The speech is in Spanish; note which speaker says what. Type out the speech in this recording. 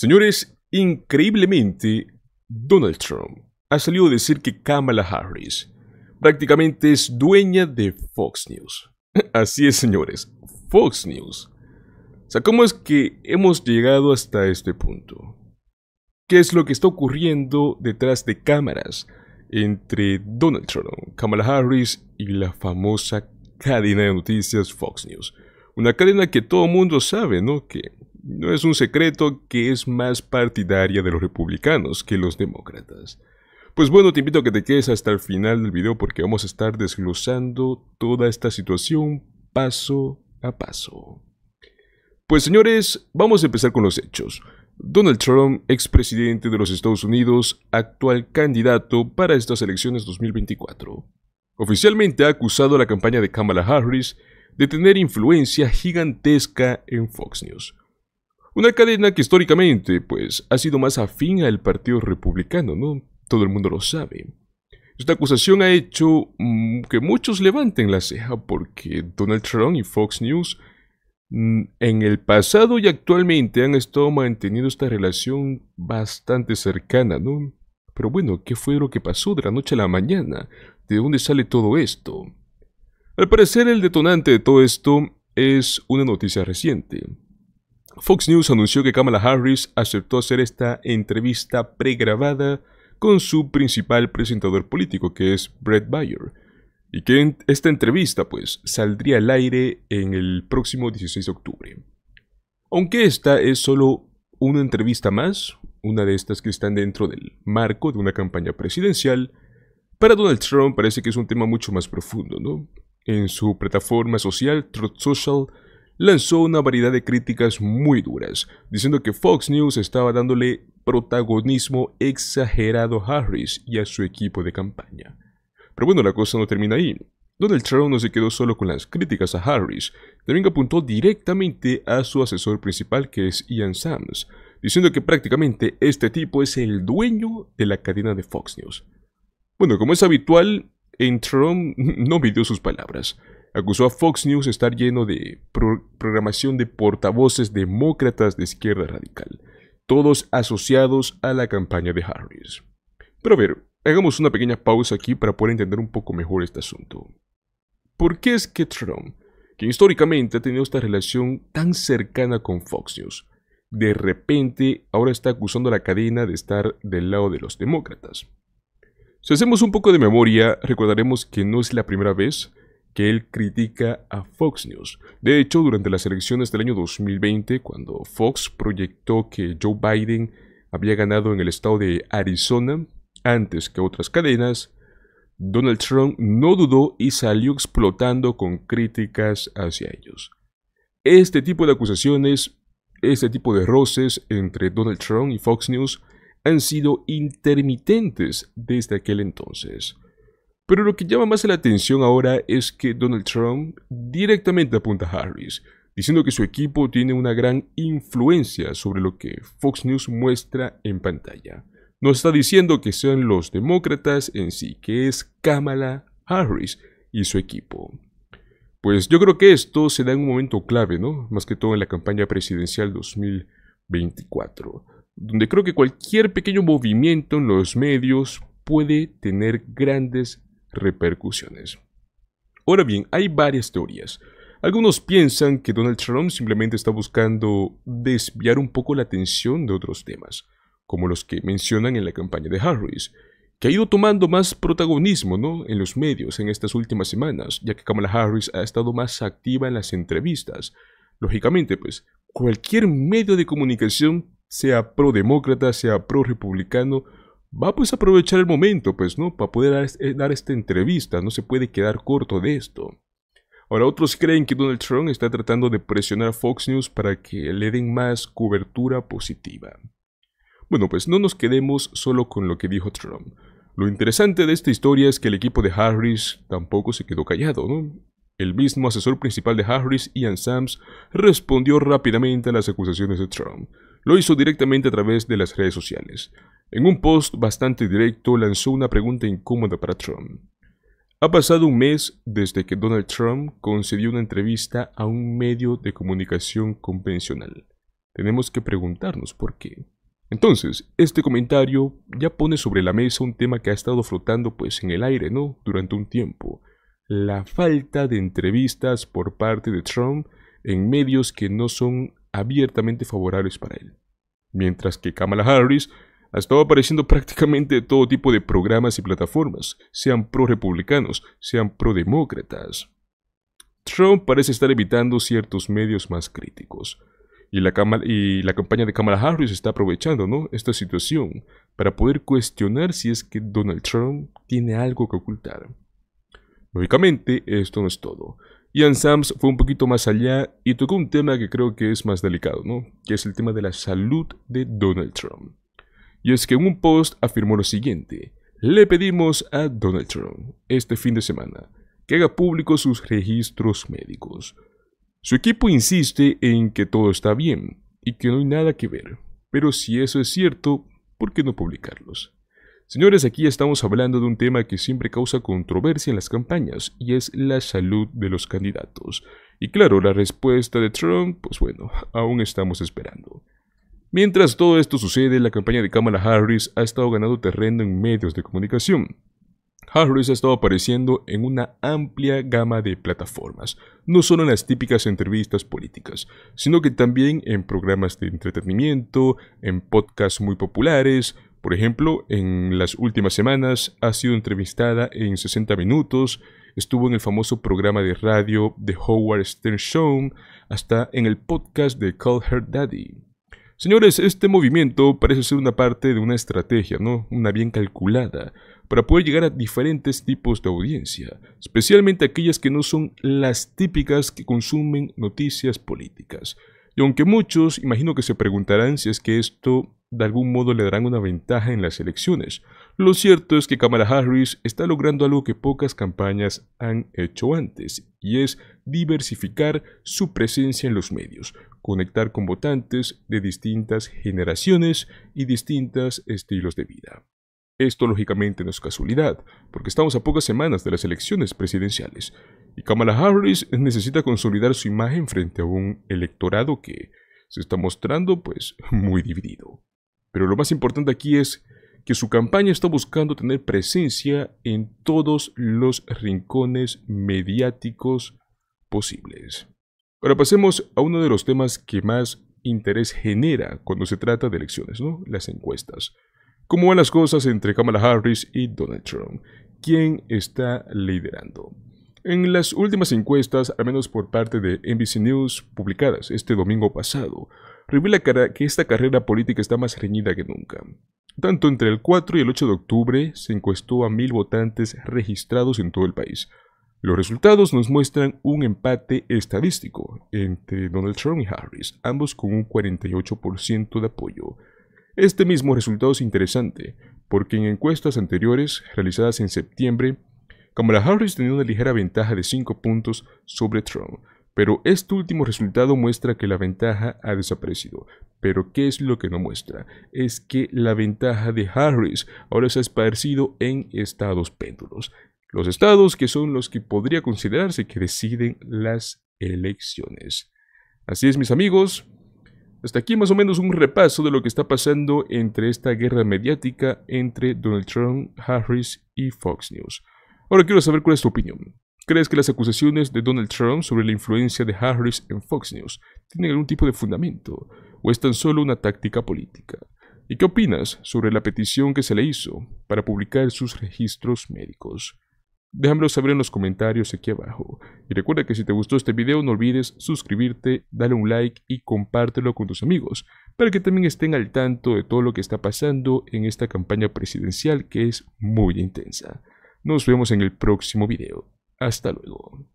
Speaker 1: Señores, increíblemente, Donald Trump ha salido a decir que Kamala Harris prácticamente es dueña de Fox News. Así es, señores, Fox News. O ¿cómo es que hemos llegado hasta este punto? ¿Qué es lo que está ocurriendo detrás de cámaras entre Donald Trump, Kamala Harris y la famosa cadena de noticias Fox News? Una cadena que todo mundo sabe, ¿no? Que no es un secreto que es más partidaria de los republicanos que los demócratas. Pues bueno, te invito a que te quedes hasta el final del video porque vamos a estar desglosando toda esta situación paso a paso. Pues señores, vamos a empezar con los hechos. Donald Trump, expresidente de los Estados Unidos, actual candidato para estas elecciones 2024. Oficialmente ha acusado a la campaña de Kamala Harris de tener influencia gigantesca en Fox News. Una cadena que históricamente, pues, ha sido más afín al Partido Republicano, ¿no? Todo el mundo lo sabe. Esta acusación ha hecho mm, que muchos levanten la ceja porque Donald Trump y Fox News mm, en el pasado y actualmente han estado manteniendo esta relación bastante cercana, ¿no? Pero bueno, ¿qué fue lo que pasó de la noche a la mañana? ¿De dónde sale todo esto? Al parecer el detonante de todo esto es una noticia reciente. Fox News anunció que Kamala Harris aceptó hacer esta entrevista pregrabada con su principal presentador político, que es Brett Bayer, y que esta entrevista pues saldría al aire en el próximo 16 de octubre. Aunque esta es solo una entrevista más, una de estas que están dentro del marco de una campaña presidencial, para Donald Trump parece que es un tema mucho más profundo, ¿no? En su plataforma social Truth Social, lanzó una variedad de críticas muy duras, diciendo que Fox News estaba dándole protagonismo exagerado a Harris y a su equipo de campaña. Pero bueno, la cosa no termina ahí. Donald Trump no se quedó solo con las críticas a Harris, también apuntó directamente a su asesor principal que es Ian Sams, diciendo que prácticamente este tipo es el dueño de la cadena de Fox News. Bueno, como es habitual, en Trump no midió sus palabras acusó a Fox News de estar lleno de programación de portavoces demócratas de izquierda radical, todos asociados a la campaña de Harris. Pero a ver, hagamos una pequeña pausa aquí para poder entender un poco mejor este asunto. ¿Por qué es que Trump, que históricamente ha tenido esta relación tan cercana con Fox News, de repente ahora está acusando a la cadena de estar del lado de los demócratas? Si hacemos un poco de memoria, recordaremos que no es la primera vez que él critica a Fox News. De hecho, durante las elecciones del año 2020, cuando Fox proyectó que Joe Biden había ganado en el estado de Arizona antes que otras cadenas, Donald Trump no dudó y salió explotando con críticas hacia ellos. Este tipo de acusaciones, este tipo de roces entre Donald Trump y Fox News han sido intermitentes desde aquel entonces. Pero lo que llama más la atención ahora es que Donald Trump directamente apunta a Harris, diciendo que su equipo tiene una gran influencia sobre lo que Fox News muestra en pantalla. No está diciendo que sean los demócratas en sí, que es Kamala Harris y su equipo. Pues yo creo que esto se da en un momento clave, ¿no? Más que todo en la campaña presidencial 2024, donde creo que cualquier pequeño movimiento en los medios puede tener grandes repercusiones. Ahora bien, hay varias teorías. Algunos piensan que Donald Trump simplemente está buscando desviar un poco la atención de otros temas, como los que mencionan en la campaña de Harris, que ha ido tomando más protagonismo ¿no? en los medios en estas últimas semanas, ya que Kamala Harris ha estado más activa en las entrevistas. Lógicamente, pues, cualquier medio de comunicación, sea pro-demócrata, sea pro-republicano, va pues a aprovechar el momento, pues, ¿no? Para poder eh, dar, esta entrevista, no se puede quedar corto de esto. Ahora, otros creen que Donald Trump está tratando de presionar a Fox News para que le den más cobertura positiva. Bueno, pues no nos quedemos solo con lo que dijo Trump. Lo interesante de esta historia es que el equipo de Harris tampoco se quedó callado, ¿no? El mismo asesor principal de Harris, Ian Sams, respondió rápidamente a las acusaciones de Trump. Lo hizo directamente a través de las redes sociales. En un post bastante directo lanzó una pregunta incómoda para Trump. Ha pasado un mes desde que Donald Trump concedió una entrevista a un medio de comunicación convencional. tenemos que preguntarnos por qué. Entonces, este comentario ya pone sobre la mesa un tema que ha estado flotando pues en el aire, ¿no? Durante un tiempo. La falta de entrevistas por parte de Trump en medios que no son abiertamente favorables para él. Mientras que Kamala Harris ha estado apareciendo prácticamente todo tipo de programas y plataformas, sean pro-republicanos, sean pro-demócratas. Trump parece estar evitando ciertos medios más críticos. Y la, campaña de Kamala Harris está aprovechando esta situación para poder cuestionar si es que Donald Trump tiene algo que ocultar. Lógicamente, esto no es todo. Ian Sams fue un poquito más allá y tocó un tema que creo que es más delicado, ¿no? Que es el tema de la salud de Donald Trump. Y es que en un post afirmó lo siguiente: Le pedimos a Donald Trump este fin de semana que haga público sus registros médicos. Su equipo insiste en que todo está bien y que no hay nada que ver, pero si eso es cierto, ¿por qué no publicarlos? Señores, aquí estamos hablando de un tema que siempre causa controversia en las campañas y es la salud de los candidatos. Y claro, la respuesta de Trump, pues bueno, aún estamos esperando. Mientras todo esto sucede, la campaña de Kamala Harris ha estado ganando terreno en medios de comunicación. Harris ha estado apareciendo en una amplia gama de plataformas, no solo en las típicas entrevistas políticas, sino que también en programas de entretenimiento, en podcasts muy populares, por ejemplo, en las últimas semanas ha sido entrevistada en 60 minutos, estuvo en el famoso programa de radio The Howard Stern Show, hasta en el podcast de Call Her Daddy. Señores, este movimiento parece ser una parte de una estrategia, ¿no? Una bien calculada, para poder llegar a diferentes tipos de audiencia, especialmente aquellas que no son las típicas que consumen noticias políticas. Y aunque muchos imagino que se preguntarán si es que esto de algún modo le darán una ventaja en las elecciones, lo cierto es que Kamala Harris está logrando algo que pocas campañas han hecho antes, y es diversificar su presencia en los medios, conectar con votantes de distintas generaciones y distintos estilos de vida. Esto lógicamente no es casualidad, porque estamos a pocas semanas de las elecciones presidenciales, y Kamala Harris necesita consolidar su imagen frente a un electorado que se está mostrando pues muy dividido. Pero lo más importante aquí es que su campaña está buscando tener presencia en todos los rincones mediáticos posibles. Ahora pasemos a uno de los temas que más interés genera cuando se trata de elecciones, ¿no? Las encuestas. ¿Cómo van las cosas entre Kamala Harris y Donald Trump? ¿Quién está liderando? En las últimas encuestas, al menos por parte de NBC News, publicadas este domingo pasado, revela que esta carrera política está más reñida que nunca. Tanto entre el 4 y el 8 de octubre se encuestó a mil votantes registrados en todo el país. Los resultados nos muestran un empate estadístico entre Donald Trump y Harris, ambos con un 48% de apoyo. Este mismo resultado es interesante, porque en encuestas anteriores, realizadas en septiembre, Kamala Harris tenía una ligera ventaja de 5 puntos sobre Trump, pero este último resultado muestra que la ventaja ha desaparecido. Pero ¿qué es lo que no muestra? Es que la ventaja de Harris ahora se ha esparcido en estados péndulos. Los estados que son los que podría considerarse que deciden las elecciones. Así es, mis amigos. Hasta aquí más o menos un repaso de lo que está pasando entre esta guerra mediática entre Donald Trump, Harris y Fox News. Ahora quiero saber cuál es tu opinión. ¿Crees que las acusaciones de Donald Trump sobre la influencia de Harris en Fox News tienen algún tipo de fundamento o es tan solo una táctica política? ¿Y qué opinas sobre la petición que se le hizo para publicar sus registros médicos? Déjamelo saber en los comentarios aquí abajo. Y recuerda que si te gustó este video no olvides suscribirte, darle un like y compártelo con tus amigos, para que también estén al tanto de todo lo que está pasando en esta campaña presidencial que es muy intensa. Nos vemos en el próximo video. Hasta luego.